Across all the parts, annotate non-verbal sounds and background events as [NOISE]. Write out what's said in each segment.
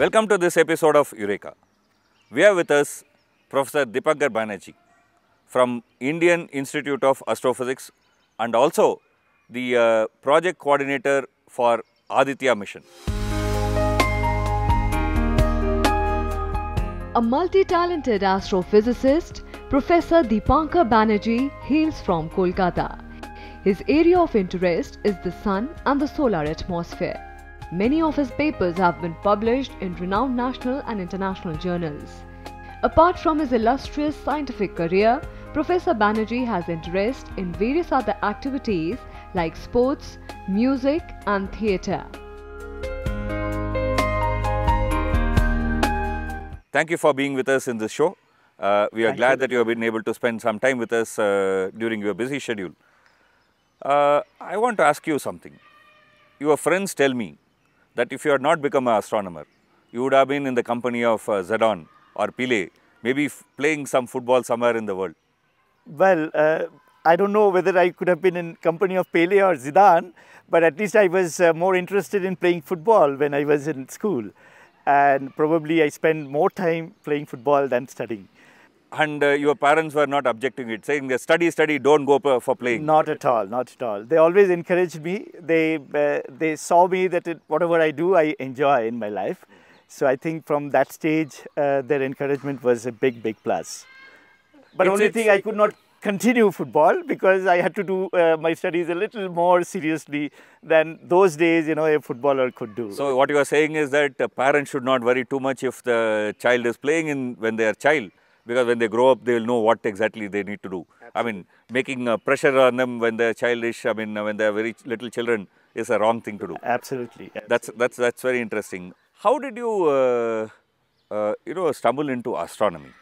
Welcome to this episode of Eureka. We have with us Professor Dipankar Banerjee from Indian Institute of Astrophysics and also the uh, project coordinator for Aditya mission. A multi talented astrophysicist, Professor Dipankar Banerjee hails from Kolkata. His area of interest is the Sun and the solar atmosphere. Many of his papers have been published in renowned national and international journals. Apart from his illustrious scientific career, Professor Banerjee has interest in various other activities like sports, music, and theatre. Thank you for being with us in this show. Uh, we are Thank glad you. that you have been able to spend some time with us uh, during your busy schedule. Uh, I want to ask you something. Your friends tell me that if you had not become an astronomer, you would have been in the company of uh, Zidane or Pele, maybe playing some football somewhere in the world. Well, uh, I don't know whether I could have been in company of Pele or Zidane, but at least I was uh, more interested in playing football when I was in school. And probably I spent more time playing football than studying. And uh, your parents were not objecting it, saying study, study, don't go for playing. Not at all, not at all. They always encouraged me. They, uh, they saw me that it, whatever I do, I enjoy in my life. So I think from that stage, uh, their encouragement was a big, big plus. But It's- only it's- thing I could not continue football because I had to do uh, my studies a little more seriously than those days, you know, a footballer could do. So what you are saying is that parents should not worry too much if the child is playing in when they are child, because when they grow up, they will know what exactly they need to do. I mean, making uh, pressure on them when they're childish, I mean, uh, when they're very ch- little children, is a wrong thing to do. Absolutely. That's that's that's very interesting. How did you, uh, uh, you know, stumble into astronomy?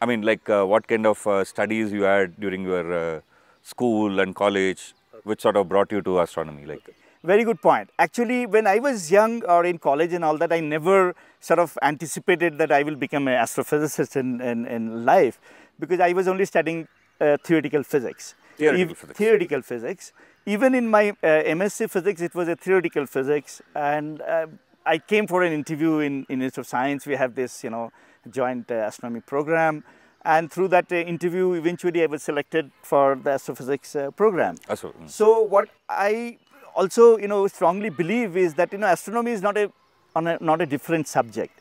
I mean, like uh, what kind of uh, studies you had during your uh, school and college, which sort of brought you to astronomy? Like, Very good point. Actually, when I was young or in college and all that, I never sort of anticipated that I will become an astrophysicist in, in, in life because I was only studying uh, theoretical physics. Theoretical physics. Theoretical physics. Even in my uh, MSc physics, it was a theoretical physics. And uh, I came for an interview in, in Institute of Science. We have this, you know, joint uh, astronomy program. And through that uh, interview, eventually I was selected for the astrophysics uh, program. mm. So what I also you know strongly believe is that you know astronomy is not a, on a not a different subject.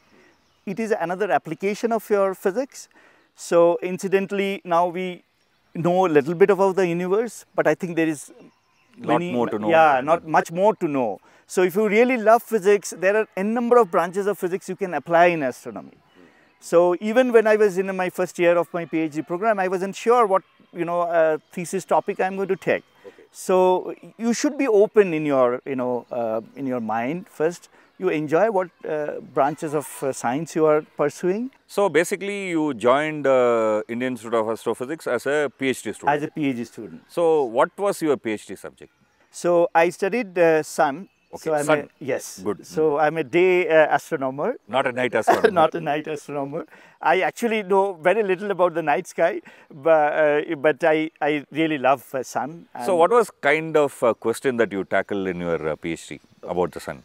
It is another application of your physics. So incidentally, now we know a little bit about the universe, but I think there is Lot more to know. Yeah, not much more to know. So if you really love physics, there are n number of branches of physics you can apply in astronomy. So even when I was in my first year of my PhD program, I wasn't sure what you know uh, thesis topic I'm going to take. So you should be open in your you know uh, in your mind first. You enjoy what uh, branches of uh, science you are pursuing So basically, you joined uh, Indian Institute of Astrophysics as a PhD student. as a PhD student. so what was your PhD subject? So I studied uh, sun. Okay, so I'm sun. A, yes. Good. So I'm a day uh, astronomer. [LAUGHS] Not a night astronomer. [LAUGHS] not a night astronomer. I actually know very little about the night sky, but, uh, but I, I really love uh, sun. so what was kind of uh, question that you tackled in your uh, PhD about the sun?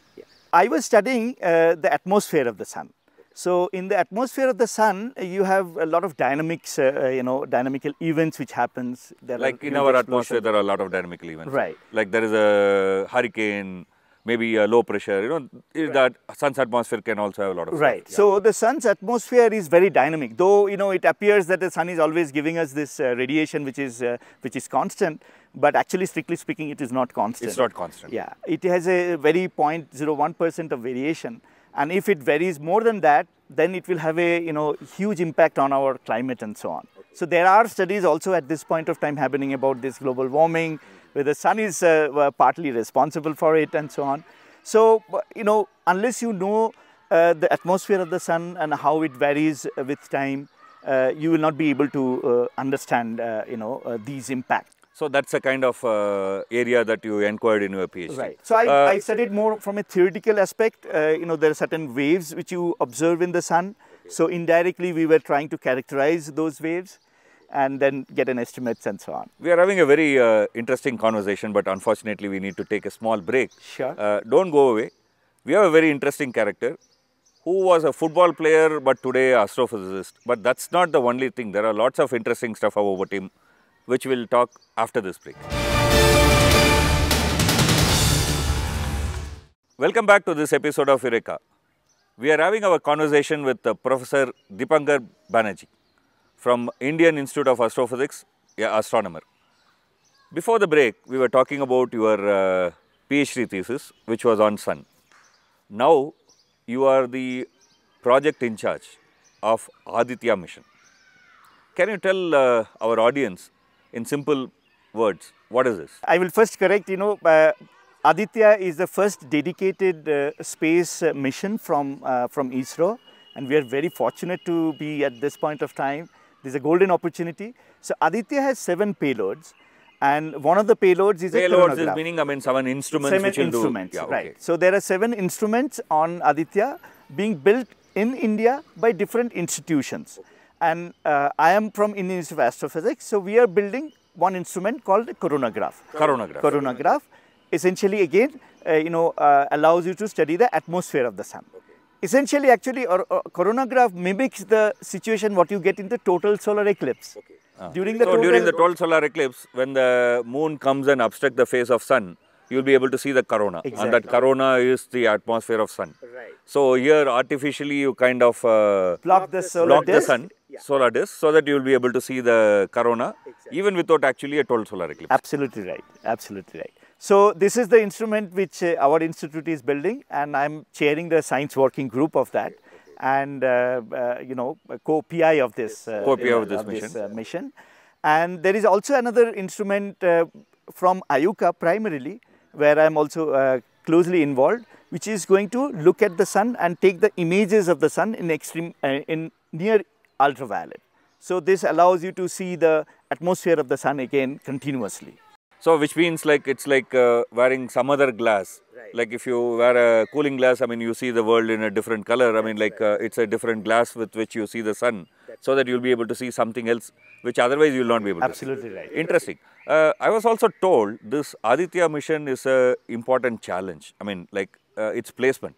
I was studying uh, the atmosphere of the sun. So in the atmosphere of the sun, you have a lot of dynamics, uh, uh, you know, dynamical events which happens. There Like in our atmosphere, there are a lot of dynamical events. Right. Like there is a hurricane, maybe a low pressure. You know, is that sun's atmosphere can also have a lot of. Right. Yeah. So the sun's atmosphere is very dynamic. Though you know it appears that the sun is always giving us this uh, radiation, which is uh, which is constant, but actually, strictly speaking, it is not constant. it's not constant. Yeah, it has a very 0.01 percent of variation, and if it varies more than that, then it will have a you know huge impact on our climate and so on. So there are studies also at this point of time happening about this global warming, where the sun is uh, uh, partly responsible for it and so on. So you know unless you know uh, the atmosphere of the sun and how it varies with time, uh, you will not be able to uh, understand uh, you know these impacts. So that's a kind of uh, area that you inquired in your PhD. Right. So I, Uh, I studied more from a theoretical aspect. Uh, you know, there are certain waves which you observe in the sun. So indirectly, we were trying to characterize those waves and then get an estimates and so on. We are having a very uh, interesting conversation, but unfortunately, we need to take a small break. Sure. Uh, don't go away. We have a very interesting character who was a football player but today astrophysicist. But that's not the only thing. There are lots of interesting stuff about him, which we'll talk after this break. Welcome back to this episode of Eureka. We are having our conversation with uh, Professor Dipankar Banerjee from Indian Institute of Astrophysics, yeah, astronomer. Before the break, we were talking about your uh, PhD thesis, which was on Sun. Now, you are the project in charge of Aditya mission. Can you tell uh, our audience in simple words what is this? I will first correct, you know, uh, Aditya is the first dedicated uh, space uh, mission from, uh, from ISRO and we are very fortunate to be at this point of time. This is a golden opportunity. So Aditya has seven payloads and one of the payloads is Payloads a is meaning, I mean, seven instruments seven which will instruments, do. Yeah, right. okay. So there are seven instruments on Aditya being built in India by different institutions. And uh, I am from Indian Institute of Astrophysics, so we are building one instrument called coronagraph. Coronagraph. Coronagraph essentially again, uh, you know, uh, allows you to study the atmosphere of the sun. Essentially, actually, or, or coronagraph mimics the situation what you get in the total solar eclipse. During the so total, during the total solar eclipse, when the moon comes and obstructs the face of sun, you will be able to see the corona, and that corona is the atmosphere of sun. Right. So here artificially you kind of uh, block the solar block the disk. sun, solar disk, so that you will be able to see the corona, even without actually a total solar eclipse. Absolutely right. Absolutely right. So this is the instrument which uh, our institute is building, and I'm chairing the science working group of that, and uh, uh, you know co-PI of this uh, Co-PI of this mission. uh, mission. And there is also another instrument uh, from IUCAA primarily, where I'm also uh, closely involved, which is going to look at the sun and take the images of the sun in extreme uh, in near ultraviolet. So this allows you to see the atmosphere of the sun again continuously. So which means like it's like uh, wearing some other glass. Like if you wear a cooling glass, I mean you see the world in a different color. I mean like uh, it's a different glass with which you see the sun, so that you'll be able to see something else which otherwise you'll not be able to. Absolutely right. Interesting. Uh, I was also told this Aditya mission is a important challenge. I mean, like uh, its placement.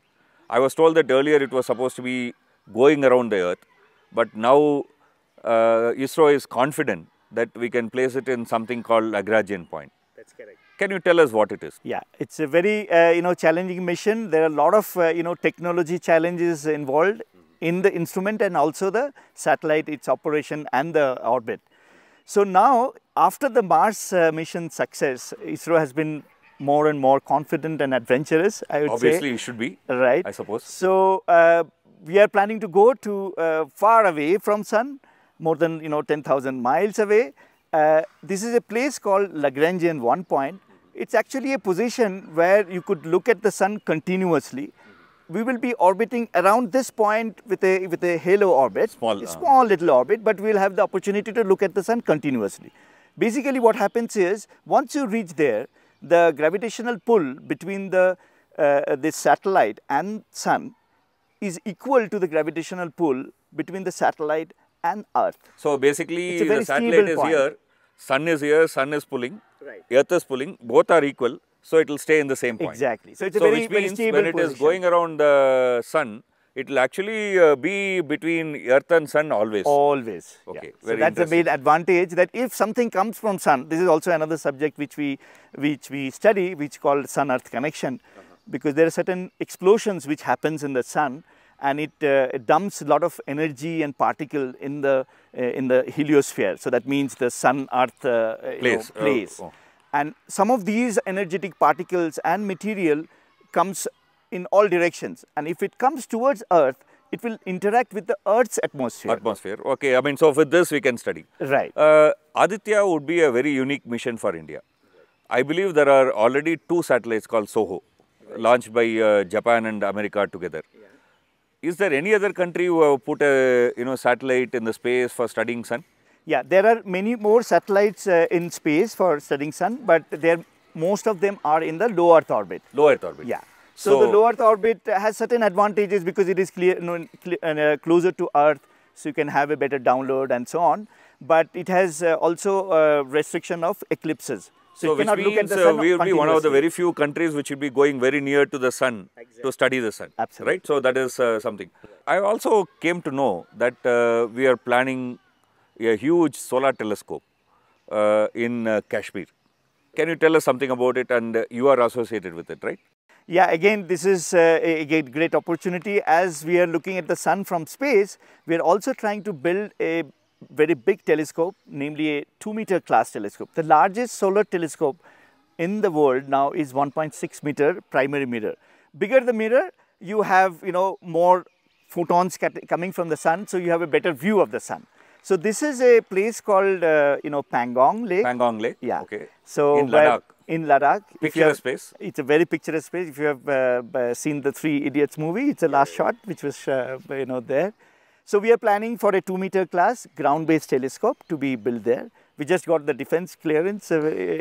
I was told that earlier it was supposed to be going around the Earth, but now uh, ISRO is confident that we can place it in something called Lagrangian point. That's correct. Can you tell us what it is? Yeah, it's a very uh, you know challenging mission. There are a lot of uh, you know technology challenges involved in the instrument and also the satellite, its operation and the orbit. So now, after the Mars uh, mission success, ISRO has been more and more confident and adventurous. I would say. Obviously, say, it should be. right? I suppose. So uh, we are planning to go to uh, far away from Sun, more than you know 10,000 miles away. Uh, this is a place called Lagrangian one point. It's actually a position where you could look at the Sun continuously. We will be orbiting around this point with a with a halo orbit, Small, uh, small little orbit, but we'll have the opportunity to look at the Sun continuously. Basically, what happens is once you reach there, the gravitational pull between the uh, this satellite and Sun is equal to the gravitational pull between the satellite and Earth. So basically, It's a very the satellite is point. here, sun is here, sun is pulling, Right. earth is pulling, both are equal, so it will stay in the same point. Exactly. So it's a so very, which means when it is position. going around the sun, it will actually uh, be between earth and sun always. Always. yeah. Okay, So that's the main advantage that if something comes from sun, this is also another subject which we which we study, which called sun-earth connection, Uh-huh. because there are certain explosions which happens in the sun, and it, uh, it dumps a lot of energy and particle in the uh, in the heliosphere. So that means the sun-earth uh, you know, Place, uh, place. oh. And some of these energetic particles and material comes in all directions. And if it comes towards Earth, it will interact with the Earth's atmosphere. Atmosphere. Okay, I mean, so with this we can study. Right. Uh, Aditya would be a very unique mission for India. I believe there are already two satellites called SOHO, launched by uh, Japan and America together. Is there any other country who have put a you know satellite in the space for studying sun? Yeah, there are many more satellites uh, in space for studying sun, but there most of them are in the low Earth orbit. Low Earth orbit. Yeah. So, the low Earth orbit has certain advantages because it is clear, you know, cl- uh, closer to Earth, so you can have a better download and so on. But it has uh, also uh, restriction of eclipses. So, So which cannot look at means uh, we will be one of the very few countries which will be going very near to the sun to study the sun. Absolutely. Right? So that is uh, something. I also came to know that uh, we are planning a huge solar telescope uh, in uh, Kashmir. Can you tell us something about it? And uh, you are associated with it, right? Yeah, again, this is uh, a great opportunity. As we are looking at the sun from space, we are also trying to build a very big telescope, namely a 2 meter class telescope. The largest solar telescope in the world now is 1.6 meter primary mirror. Bigger the mirror, you have, you know, more photons coming from the sun, so you have a better view of the sun. So this is a place called, uh, you know, Pangong Lake. Pangong Lake. Yeah. Okay. So in Ladakh. In Ladakh. Picturesque space. It's a very picturesque space. If you have uh, uh, seen the Three Idiots movie, it's the last shot which was uh, you know there. So we are planning for a two-meter class ground-based telescope to be built there. We just got the defense clearance, uh,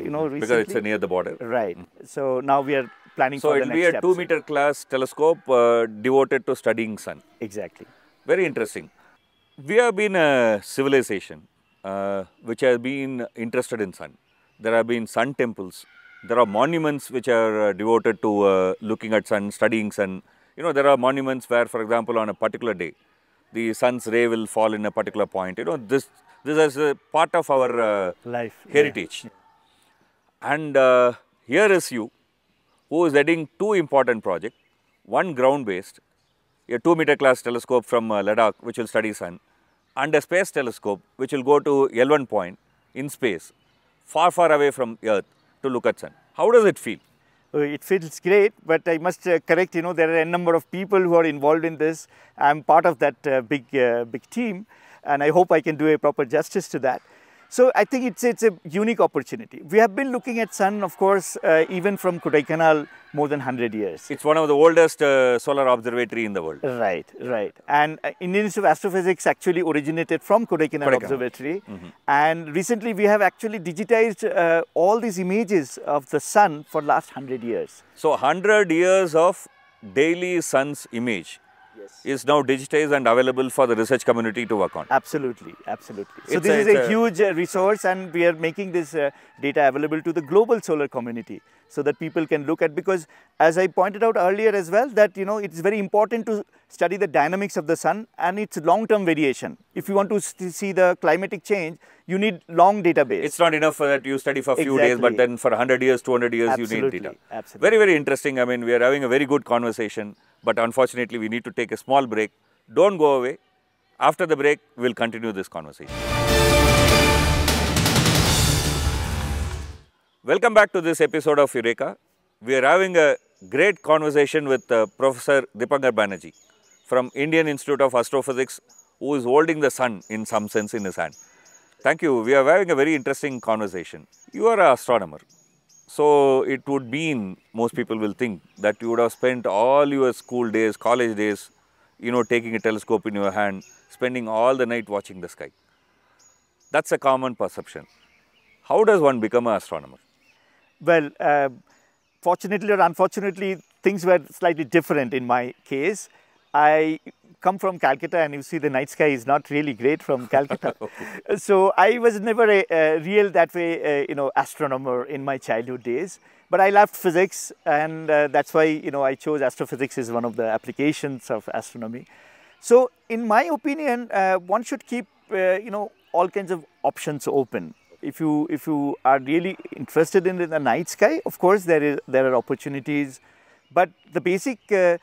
you know, recently. Because it's near the border. Right. So now we are planning So for it will be a two meter class telescope uh, devoted to studying sun. Exactly. Very interesting. We have been a civilization uh, which has been interested in sun. There have been sun temples. There are monuments which are uh, devoted to uh, looking at sun, studying sun. You know, there are monuments where, for example, on a particular day, the sun's ray will fall in a particular point. You know, this this is a part of our uh, Life. yeah. heritage. And uh, here is you, who is heading two important projects. One ground-based, a two-meter class telescope from uh, Ladakh, which will study sun, and a space telescope, which will go to L1 point in space, far, far away from Earth to look at sun. How does it feel? Uh, It feels great, but I must uh, correct, you know, there are a number of people who are involved in this. I'm part of that uh, big, big team, and I hope I can do a proper justice to that. So I think it's, it's a unique opportunity. We have been looking at sun, of course, uh, even from Kodaikanal more than 100 years. It's one of the oldest uh, solar observatory in the world. Right, right. And uh, Indian Institute of Astrophysics actually originated from Kodaikanal, Kodaikanal. Observatory. And recently we have actually digitized uh, all these images of the sun for last 100 years. So 100 years of daily sun's image is now digitized and available for the research community to work on. Absolutely, absolutely. So It's this a- is a, huge uh, resource, and we are making this uh, data available to the global solar community, so that people can look at. Because as I pointed out earlier as well, that you know it's very important to study the dynamics of the sun and its long-term variation. If you want to see the climatic change, you need long database. It's not enough for that you study for a few days, but then for 100 years, 200 years, you need Absolutely, data. absolutely. Very, very interesting. I mean, we are having a very good conversation, but unfortunately, we need to take a small break. Don't go away. After the break, we'll continue this conversation. Welcome back to this episode of Eureka. We are having a great conversation with uh, Professor Dipankar Banerjee from Indian Institute of Astrophysics, who is holding the sun in some sense in his hand. Thank you. We are having a very interesting conversation. You are an astronomer. So it would mean most people will think that you would have spent all your school days, college days, you know, taking a telescope in your hand, spending all the night watching the sky. That's a common perception. How does one become an astronomer? Well, uh, fortunately or unfortunately, things were slightly different in my case. I come from Calcutta, and you see the night sky is not really great from Calcutta. [LAUGHS] So I was never a, a real that way, uh, you know, astronomer in my childhood days. But I loved physics, and uh, that's why you know I chose astrophysics as one of the applications of astronomy. So, in my opinion, uh, one should keep uh, you know all kinds of options open. If you if you are really interested in the night sky, of course there is there are opportunities, but the basic uh,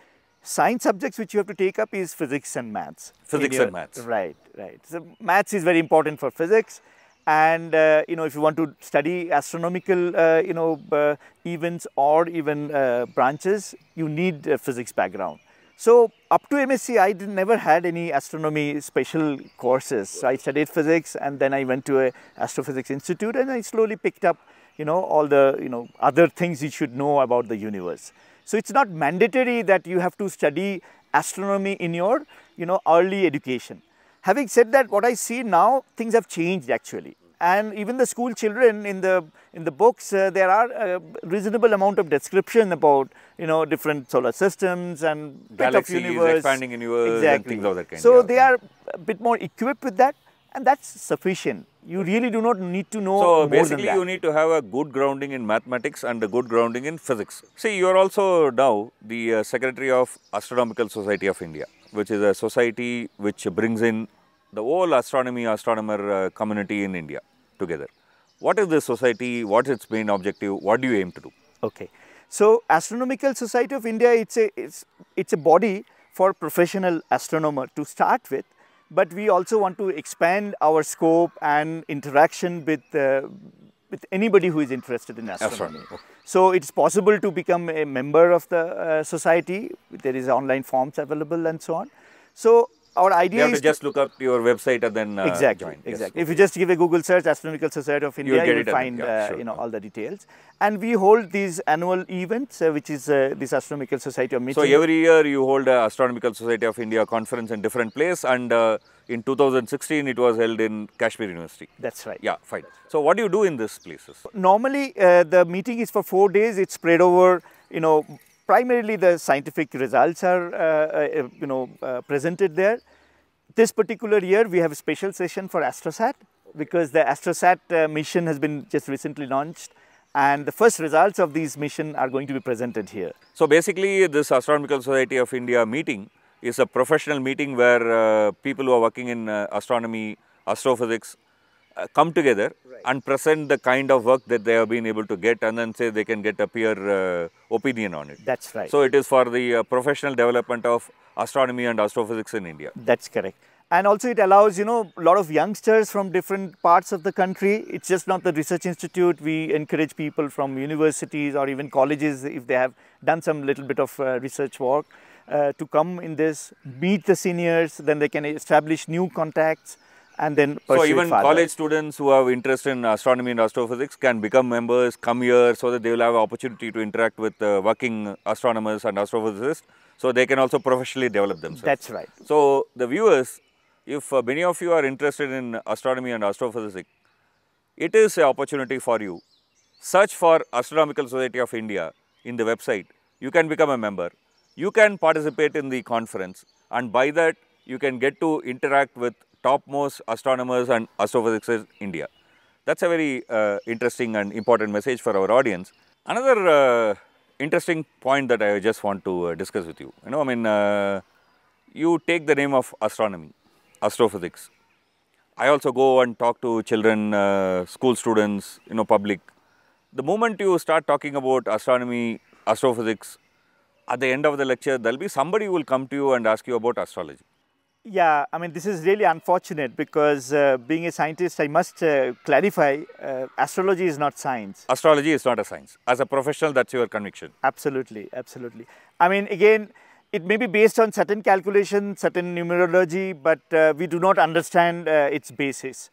science subjects which you have to take up is physics and maths. Physics and maths. Right, right. So maths is very important for physics, and uh, you know if you want to study astronomical uh, you know uh, events or even uh, branches, you need a physics background. So up to MSc, I did, never had any astronomy special courses. So I studied physics, and then I went to a astrophysics institute, and I slowly picked up you know all the you know other things you should know about the universe. So it's not mandatory that you have to study astronomy in your you know early education. Having said that, what I see now, things have changed actually. And even the school children in the in the books, uh, there are a reasonable amount of description about you know different solar systems and Galaxies, universe, expanding universe and things of that kind, So yeah. they are a bit more equipped with that, and that's sufficient. You really do not need to know So basically, you need to have a good grounding in mathematics and a good grounding in physics. See, you are also now the uh, secretary of Astronomical Society of India, which is a society which brings in the whole astronomy astronomer uh, community in India together. What is this society? What is its main objective? What do you aim to do? Okay. So Astronomical Society of India, it's a, it's, it's a body for professional astronomer to start with, but we also want to expand our scope and interaction with, uh, with anybody who is interested in astronomy. Okay. So it's possible to become a member of the uh, society. There is online forms available and so on. So our You idea have is to just look up your website and then uh, exactly join. Yes, exactly if you just give a google search astronomical society of india you'll, then- find yeah, uh, sure. you know all the details and we hold these annual events uh, which is uh, this astronomical society of meeting So every year you hold a Astronomical Society of India conference in different place and uh, in 2016 it was held in Kashmir University. that's right Yeah, fine. So what do you do in these places? normally uh, the meeting is for four days it's spread over you know primarily the scientific results are uh, uh, you know uh, presented there. This particular year we have a special session for astrosat because the astrosat uh, mission has been just recently launched and the first results of these mission are going to be presented here. So basically this Astronomical Society of India meeting is a professional meeting where uh, people who are working in uh, astronomy, astrophysics uh, come together and present the kind of work that they have been able to get and then say they can get a peer uh, opinion on it. that's right So it is for the uh, professional development of astronomy and astrophysics in India. That's correct. And also it allows, you know, a lot of youngsters from different parts of the country. It's just not the research institute. We encourage people from universities or even colleges if they have done some little bit of uh, research work uh, to come in this, meet the seniors, then they can establish new contacts and then pursue So even college students who have interest in astronomy and astrophysics can become members, come here so that they will have opportunity to interact with uh, working astronomers and astrophysicists so they can also professionally develop themselves. That's right. So the viewers, if uh, many of you are interested in astronomy and astrophysics, it is an opportunity for you. Search for Astronomical Society of India in the website. You can become a member. You can participate in the conference and by that you can get to interact with topmost astronomers and astrophysicists in India. That's a very uh, interesting and important message for our audience. Another uh, interesting point that I just want to uh, discuss with you. You know, I mean, uh, you take the name of astronomy, astrophysics. I also go and talk to children, uh, school students, you know, public. The moment you start talking about astronomy, astrophysics, at the end of the lecture, there'll be somebody who will come to you and ask you about astrology. Yeah, I mean, this is really unfortunate because uh, being a scientist, I must uh, clarify uh, astrology is not science. Astrology is not a science. As a professional, that's your conviction. Absolutely, absolutely. I mean, again, it may be based on certain calculations, certain numerology, but uh, we do not understand uh, its basis.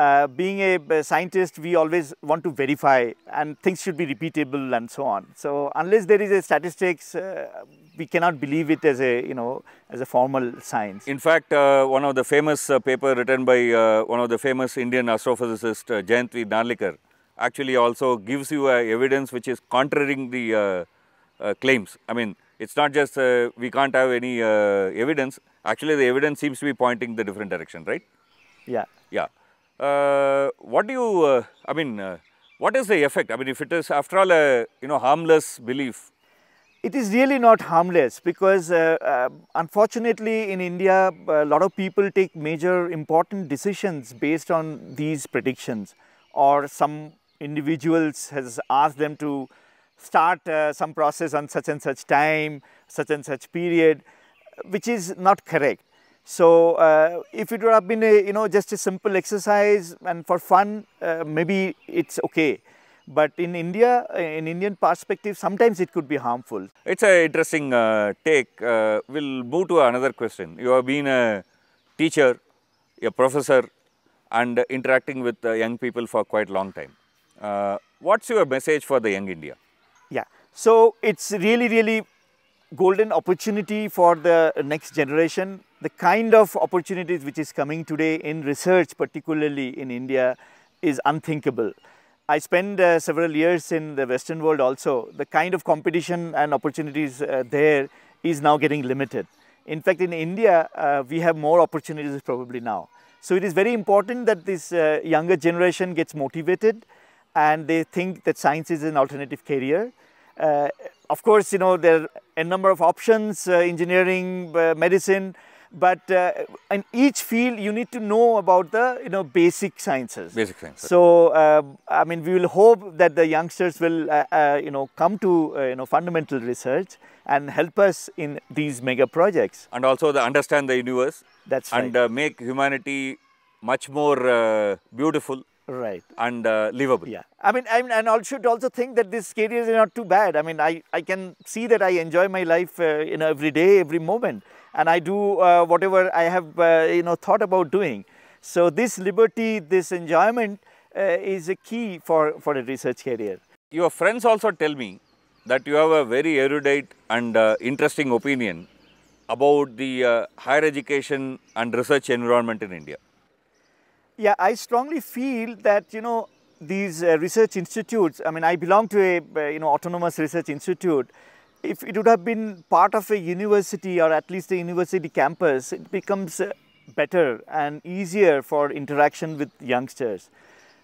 Uh, being a, a scientist, we always want to verify, and things should be repeatable and so on. So, unless there is a statistics, uh, we cannot believe it as a you know as a formal science. In fact, uh, one of the famous uh, paper written by uh, one of the famous Indian astrophysicist, uh, Jayant V. Narlikar, actually also gives you uh, evidence which is contraring the uh, uh, claims. I mean, it's not just uh, we can't have any uh, evidence. Actually, the evidence seems to be pointing the different direction, right? yeah. Yeah. Uh, what do you, uh, I mean, uh, what is the effect? I mean, if it is after all a, you know, harmless belief, It is really not harmless because uh, uh, unfortunately in India a lot of people take major important decisions based on these predictions or some individuals has asked them to start uh, some process on such and such time, such and such period, which is not correct. So uh, if it would have been a you know just a simple exercise and for fun, uh, maybe it's okay. But in India, uh, in Indian perspective, sometimes it could be harmful. It's an interesting uh, take. Uh, we'll move to another question. You have been a teacher, a professor, and interacting with uh, young people for quite a long time. Uh, what's your message for the young India? Yeah. So it's really, really golden opportunity for the next generation. The kind of opportunities which is coming today in research, particularly in India, is unthinkable. I spent uh, several years in the Western world also. The kind of competition and opportunities uh, there is now getting limited. In fact, in India, uh, we have more opportunities probably now. So it is very important that this uh, younger generation gets motivated and they think that science is an alternative career. Of course, you know, there are a number of options, uh, engineering, uh, medicine, but uh, in each field you need to know about the, you know, basic sciences. Basic science. So, uh, I mean, we will hope that the youngsters will, uh, uh, you know, come to, uh, you know, fundamental research and help us in these mega projects. and also the understand the universe That's right. and uh, make humanity much more uh, beautiful right. and uh, livable. Yeah. I mean, I mean, and I should also think that this career is not too bad. I mean, I, I can see that I enjoy my life, uh, you know, every day, every moment, and I do uh, whatever I have, uh, you know, thought about doing. So this liberty, this enjoyment, uh, is a key for for a research career. Your friends also tell me that you have a very erudite and uh, interesting opinion about the uh, higher education and research environment in India. Yeah, I strongly feel that you know these uh, research institutes. I mean, I belong to a uh, you know autonomous research institute. If it would have been part of a university or at least a university campus, it becomes uh, better and easier for interaction with youngsters,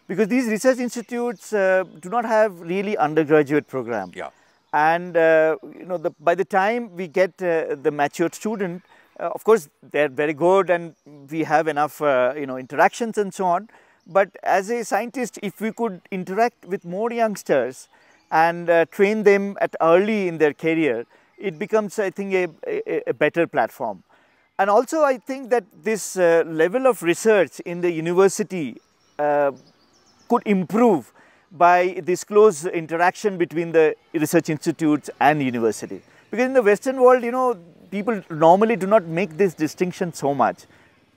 because these research institutes uh, do not have really undergraduate program Yeah. and uh, you know the, by the time we get uh, the matured student of course they're very good and we have enough uh, you know interactions and so on but as a scientist if we could interact with more youngsters and uh, train them at early in their career it becomes i think a, a, a better platform and also i think that this uh, level of research in the university uh, could improve by this close interaction between the research institutes and university. Because in the Western world, you know, people normally do not make this distinction so much.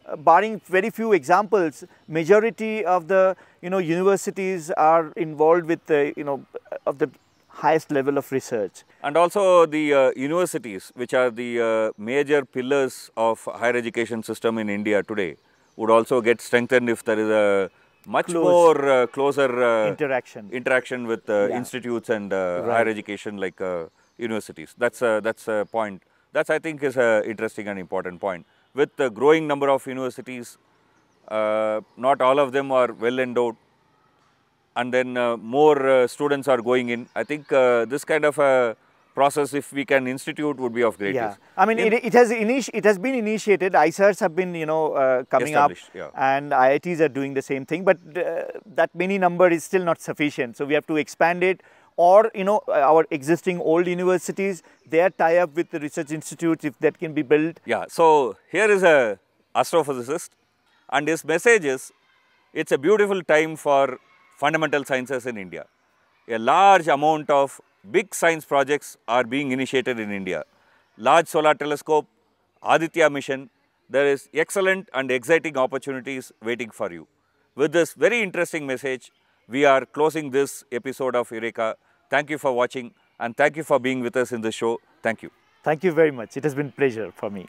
Uh, barring very few examples, majority of the you know universities are involved with the you know of the highest level of research. And also the uh, universities, which are the uh, major pillars of higher education system in India today, would also get strengthened if there is a much Close. more uh, closer uh, Interaction. interaction with uh, Yeah. institutes and uh, Right. higher education like uh, universities. That's a, that's a point. That's I think is a interesting and important point. With the growing number of universities, uh, not all of them are well endowed, and then uh, more uh, students are going in. I think uh, this kind of a process, if we can institute, would be of great Yeah, use. I mean, In- it, it has it has been initiated. IISERs have been, you know, uh, coming up, yeah. and IITs are doing the same thing. But uh, that many number is still not sufficient. So we have to expand it, or you know, uh, our existing old universities, they tie up with the research institutes if that can be built. Yeah, so here is a astrophysicist and his message is it's a beautiful time for fundamental sciences in India. A large amount of big science projects are being initiated in India. Large solar telescope, Aditya mission, there is excellent and exciting opportunities waiting for you. With this very interesting message, we are closing this episode of Eureka. Thank you for watching and thank you for being with us in the show. Thank you. Thank you very much. It has been pleasure for me.